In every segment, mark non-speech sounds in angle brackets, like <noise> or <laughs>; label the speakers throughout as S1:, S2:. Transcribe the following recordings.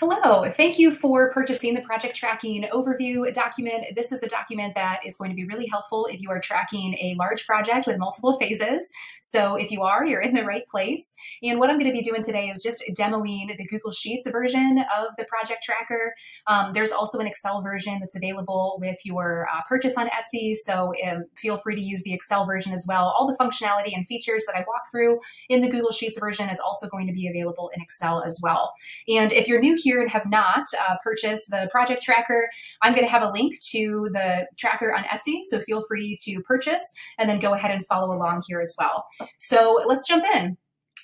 S1: Hello, thank you for purchasing the project tracking overview document. This is a document that is going to be really helpful if you are tracking a large project with multiple phases. So if you are, you're in the right place. And what I'm going to be doing today is just demoing the Google Sheets version of the project tracker. Um, there's also an Excel version that's available with your uh, purchase on Etsy. So um, feel free to use the Excel version as well. All the functionality and features that I walk through in the Google Sheets version is also going to be available in Excel as well. And if you're new here, here and have not uh, purchased the project tracker, I'm going to have a link to the tracker on Etsy. So feel free to purchase and then go ahead and follow along here as well. So let's jump in.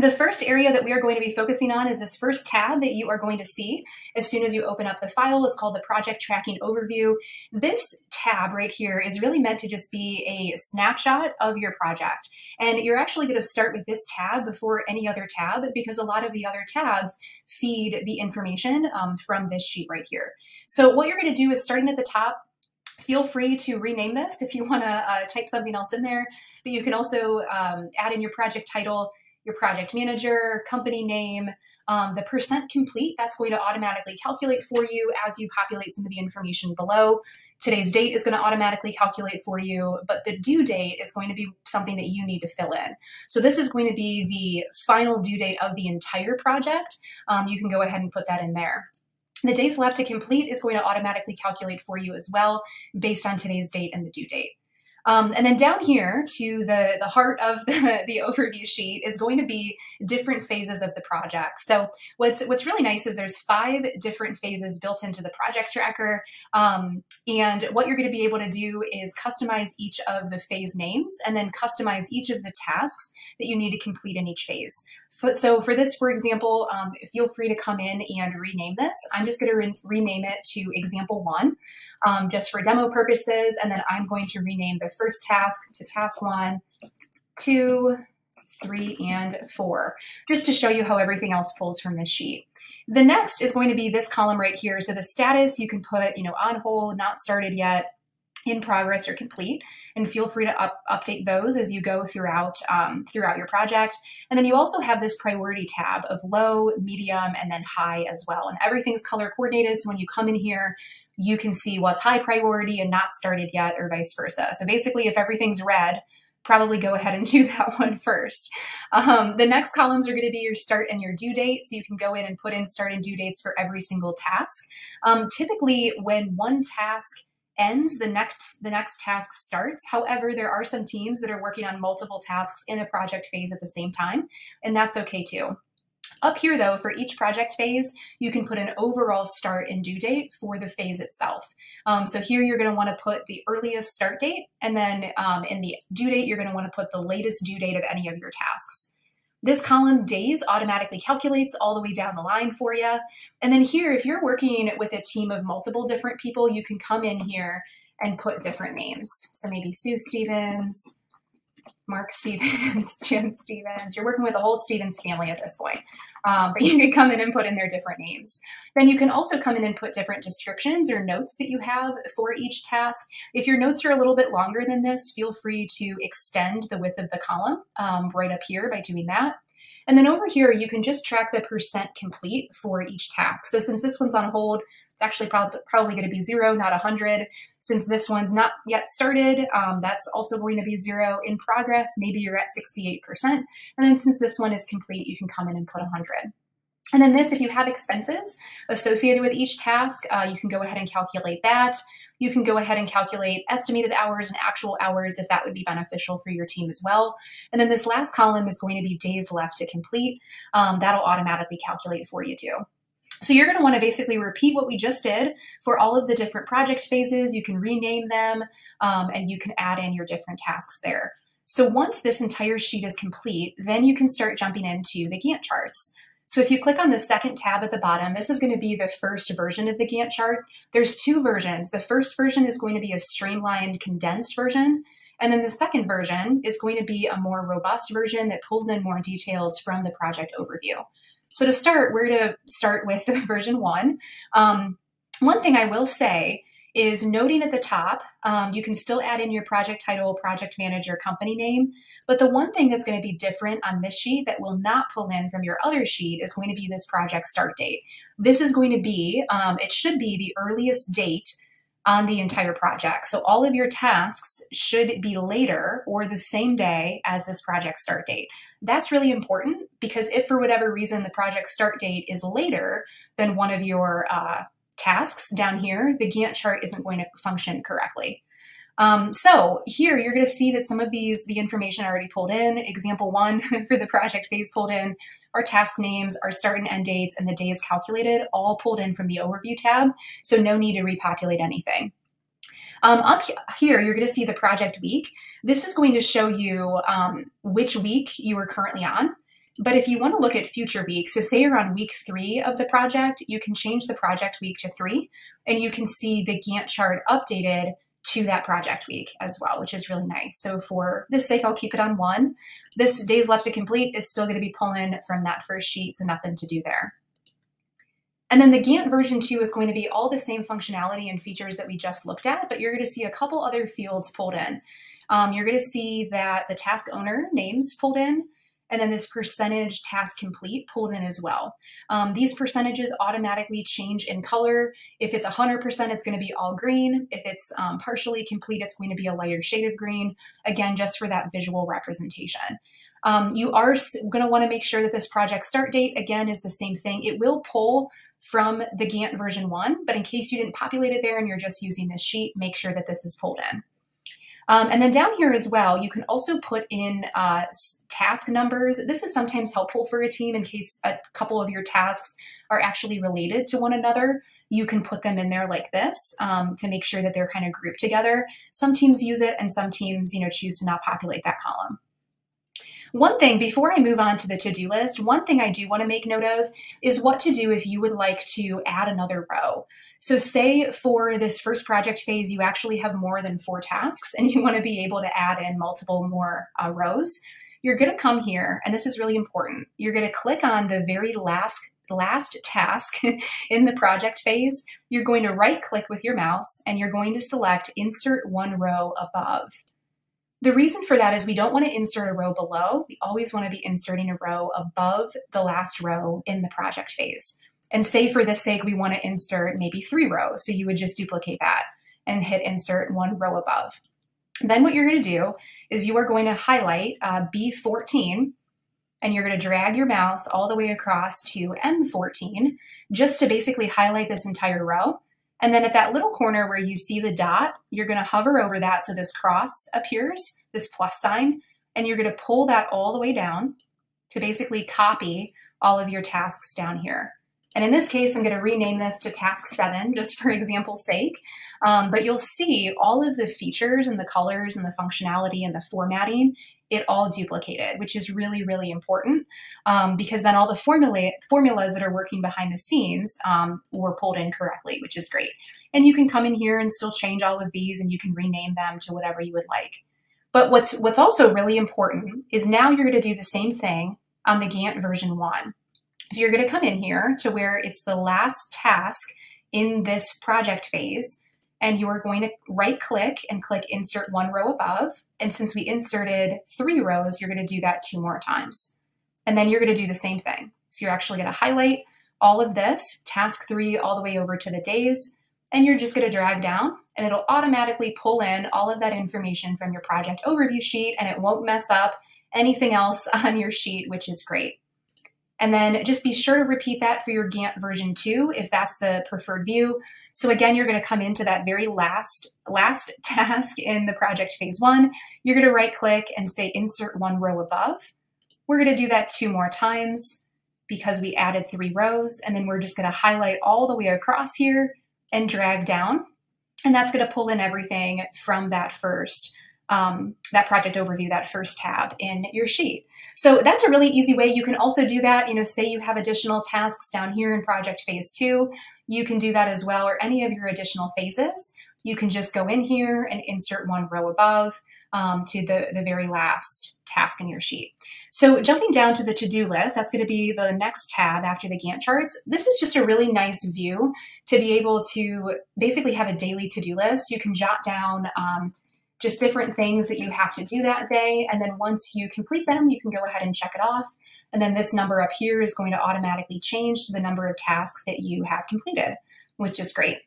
S1: The first area that we are going to be focusing on is this first tab that you are going to see as soon as you open up the file. It's called the Project Tracking Overview. This tab right here is really meant to just be a snapshot of your project. And you're actually going to start with this tab before any other tab because a lot of the other tabs feed the information um, from this sheet right here. So what you're going to do is starting at the top, feel free to rename this if you want to uh, type something else in there. But you can also um, add in your project title your project manager, company name, um, the percent complete, that's going to automatically calculate for you as you populate some of the information below. Today's date is going to automatically calculate for you, but the due date is going to be something that you need to fill in. So this is going to be the final due date of the entire project. Um, you can go ahead and put that in there. The days left to complete is going to automatically calculate for you as well based on today's date and the due date. Um, and then down here to the, the heart of the, <laughs> the overview sheet is going to be different phases of the project. So what's, what's really nice is there's five different phases built into the project tracker. Um, and what you're going to be able to do is customize each of the phase names and then customize each of the tasks that you need to complete in each phase. So for this, for example, um, feel free to come in and rename this. I'm just going to re rename it to example one, um, just for demo purposes. And then I'm going to rename the first task to task one, two, three, and four, just to show you how everything else pulls from this sheet. The next is going to be this column right here. So the status you can put, you know, on hold, not started yet, in progress or complete and feel free to up, update those as you go throughout um, throughout your project and then you also have this priority tab of low medium and then high as well and everything's color coordinated so when you come in here you can see what's high priority and not started yet or vice versa so basically if everything's red probably go ahead and <laughs> do that one first. Um, the next columns are going to be your start and your due date. So you can go in and put in start and due dates for every single task. Um, typically, when one task ends, the next the next task starts. However, there are some teams that are working on multiple tasks in a project phase at the same time, and that's okay too. Up here, though, for each project phase, you can put an overall start and due date for the phase itself. Um, so here you're going to want to put the earliest start date, and then um, in the due date, you're going to want to put the latest due date of any of your tasks. This column days automatically calculates all the way down the line for you. And then here, if you're working with a team of multiple different people, you can come in here and put different names. So maybe Sue Stevens, Mark Stevens, <laughs> Jim Stevens. You're working with the whole Stevens family at this point. Um, but you can come in and put in their different names. Then you can also come in and put different descriptions or notes that you have for each task. If your notes are a little bit longer than this, feel free to extend the width of the column um, right up here by doing that. And then over here, you can just track the percent complete for each task. So since this one's on hold, it's actually probably, probably going to be zero, not 100. Since this one's not yet started, um, that's also going to be zero. In progress, maybe you're at 68%. And then since this one is complete, you can come in and put 100. And then this, if you have expenses associated with each task, uh, you can go ahead and calculate that. You can go ahead and calculate estimated hours and actual hours if that would be beneficial for your team as well. And then this last column is going to be days left to complete. Um, that'll automatically calculate for you too. So you're going to want to basically repeat what we just did for all of the different project phases. You can rename them um, and you can add in your different tasks there. So once this entire sheet is complete, then you can start jumping into the Gantt charts. So if you click on the second tab at the bottom, this is going to be the first version of the Gantt chart. There's two versions. The first version is going to be a streamlined, condensed version. And then the second version is going to be a more robust version that pulls in more details from the project overview. So to start, we're to start with <laughs> version one. Um, one thing I will say is noting at the top, um, you can still add in your project title, project manager, company name. But the one thing that's going to be different on this sheet that will not pull in from your other sheet is going to be this project start date. this is going to be, um, it should be the earliest date on the entire project. So all of your tasks should be later or the same day as this project start date. That's really important because if for whatever reason the project start date is later than one of your uh, tasks down here, the Gantt chart isn't going to function correctly. Um, so here you're going to see that some of these, the information already pulled in. Example one <laughs> for the project phase pulled in, our task names, our start and end dates, and the days calculated, all pulled in from the overview tab. So no need to repopulate anything. Um, up here, you're going to see the project week. This is going to show you um, which week you are currently on. But if you want to look at future weeks, so say you're on week three of the project, you can change the project week to three, and you can see the Gantt chart updated to that project week as well, which is really nice. So for this sake, I'll keep it on one. This days left to complete is still going to be pulling from that first sheet, so nothing to do there. And then the Gantt version 2 is going to be all the same functionality and features that we just looked at, but you're going to see a couple other fields pulled in. Um, you're going to see that the task owner names pulled in, and then this percentage task complete pulled in as well. Um, these percentages automatically change in color. If it's 100%, it's going to be all green. If it's um, partially complete, it's going to be a lighter shade of green, again, just for that visual representation. Um, you are going to want to make sure that this project start date, again, is the same thing. It will pull from the Gantt version 1, but in case you didn't populate it there and you're just using this sheet, make sure that this is pulled in. Um, and then down here as well, you can also put in uh, task numbers. This is sometimes helpful for a team in case a couple of your tasks are actually related to one another. You can put them in there like this um, to make sure that they're kind of grouped together. Some teams use it and some teams, you know, choose to not populate that column. One thing, before I move on to the to-do list, one thing I do want to make note of is what to do if you would like to add another row. So say for this first project phase, you actually have more than four tasks and <laughs> you want to be able to add in multiple more uh, rows. You're going to come here, and this is really important. You're going to click on the very last last task <laughs> in the project phase, you're going to right click with your mouse and you're going to select insert one row above. The reason for that is we don't want to insert a row below. We always want to be inserting a row above the last row in the project phase. And say for this sake, we want to insert maybe three rows. So you would just duplicate that and hit insert one row above. Then what you're going to do is you are going to highlight uh, B14 and you're going to drag your mouse all the way across to M14 just to basically highlight this entire row. And then at that little corner where you see the dot, you're going to hover over that so this cross appears, this plus sign, and you're going to pull that all the way down to basically copy all of your tasks down here. And in this case, I'm going to rename this to task seven, just for <laughs> example's sake. Um, but you'll see all of the features and the colors and the functionality and the formatting it all duplicated, which is really, really important um, because then all the formula formulas that are working behind the scenes um, were pulled in correctly, which is great. And you can come in here and still change all of these and you can rename them to whatever you would like. But what's, what's also really important is now you're going to do the same thing on the Gantt version 1. So you're going to come in here to where it's the last task in this project phase and you're going to right click and click insert one row above. And since we inserted three rows, you're going to do that two more times. And then you're going to do the same thing. So you're actually going to highlight all of this, task three, all the way over to the days, and you're just going to drag down and it'll automatically pull in all of that information from your project overview sheet and it won't mess up anything else <laughs> on your sheet, which is great. And then just be sure to repeat that for your Gantt version 2 if that's the preferred view. So again, you're going to come into that very last, last <laughs> task in the project phase one. You're going to right click and say insert one row above. We're going to do that two more times because we added three rows. And then we're just going to highlight all the way across here and drag down. And that's going to pull in everything from that first um, that project overview, that first tab in your sheet. So that's a really easy way. You can also do that, you know, say you have additional tasks down here in project phase two, you can do that as well, or any of your additional phases. You can just go in here and insert one row above um, to the, the very last task in your sheet. So jumping down to the to-do list, that's going to be the next tab after the Gantt charts. This is just a really nice view to be able to basically have a daily to-do list. You can jot down um, just different things that you have to do that day. And then once you complete them, you can go ahead and check it off. And then this number up here is going to automatically change to the number of tasks that you have completed, which is great.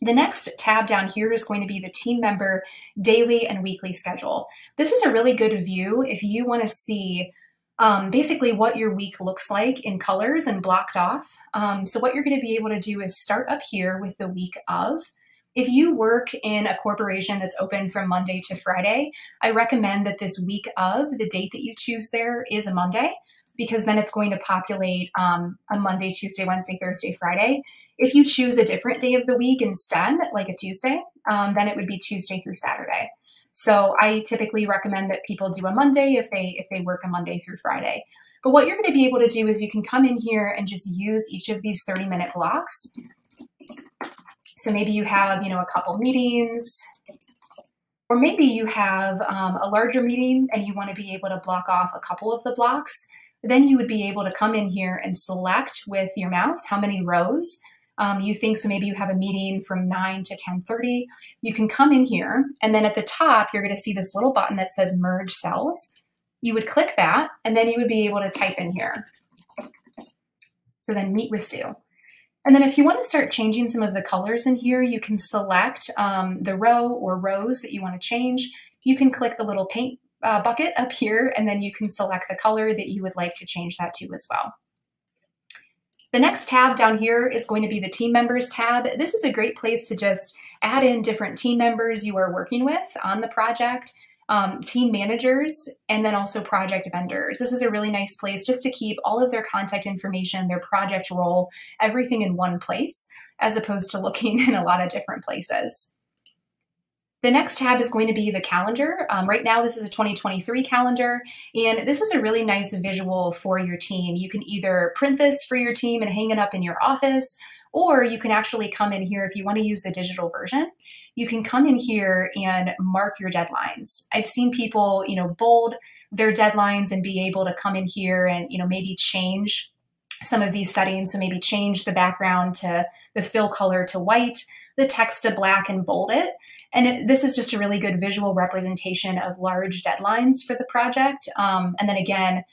S1: The next tab down here is going to be the team member daily and weekly schedule. This is a really good view if you want to see um, basically what your week looks like in colors and blocked off. Um, so what you're going to be able to do is start up here with the week of. If you work in a corporation that's open from Monday to Friday, I recommend that this week of, the date that you choose there is a Monday because then it's going to populate um, a Monday, Tuesday, Wednesday, Thursday, Friday. If you choose a different day of the week instead, like a Tuesday, um, then it would be Tuesday through Saturday. So I typically recommend that people do a Monday if they if they work a Monday through Friday. But what you're going to be able to do is you can come in here and just use each of these 30 minute blocks. So maybe you have, you know, a couple meetings, or maybe you have um, a larger meeting and you want to be able to block off a couple of the blocks. Then you would be able to come in here and select with your mouse how many rows um, you think. So maybe you have a meeting from 9 to 10.30 you can come in here and then at the top you're going to see this little button that says merge cells. You would click that and then you would be able to type in here. So then meet with sue. And then if you want to start changing some of the colors in here you can select um, the row or rows that you want to change. You can click the little paint uh, bucket up here and then you can select the color that you would like to change that to as well the next tab down here is going to be the team members tab. This is a great place to just add in different team members you are working with on the project, um, team managers, and then also project vendors. This is a really nice place just to keep all of their contact information, their project role, everything in one place, as opposed to <laughs> looking in a lot of different places. The next tab is going to be the calendar. Um, right now, this is a 2023 calendar, and this is a really nice visual for your team. You can either print this for your team and hang it up in your office, or you can actually come in here if you want to use the digital version. You can come in here and mark your deadlines. I've seen people, you know, bold their deadlines and be able to come in here and, you know, maybe change some of these settings. So maybe change the background to the fill color to white, the text to black and bold it. And it, this is just a really good visual representation of large deadlines for the project. Um, and then again,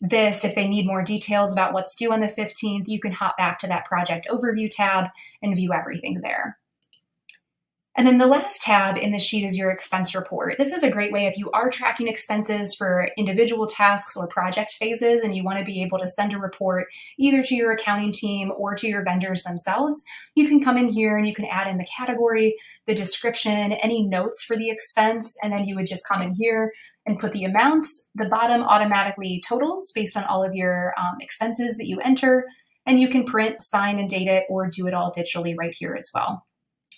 S1: this, if they need more details about what's due on the 15th, you can hop back to that project overview tab and view everything there. And then the last tab in the sheet is your expense report. This is a great way if you are tracking expenses for individual tasks or project phases and you want to be able to send a report either to your accounting team or to your vendors themselves. You can come in here and you can add in the category, the description, any notes for the expense, and then you would just come in here and put the amounts. The bottom automatically totals based on all of your um, expenses that you enter, and you can print, sign, and date it or do it all digitally right here as well.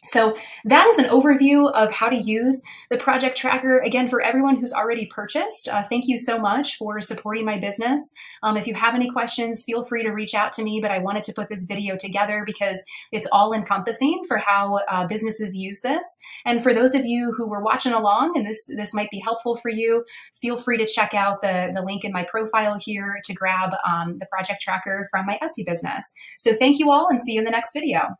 S1: So that is an overview of how to use the project tracker. Again, for everyone who's already purchased, uh, thank you so much for supporting my business. Um, if you have any questions, feel free to reach out to me, but I wanted to put this video together because it's all encompassing for how uh, businesses use this. And for those of you who were watching along and this, this might be helpful for you, feel free to check out the, the link in my profile here to grab um, the project tracker from my Etsy business. So thank you all and see you in the next video.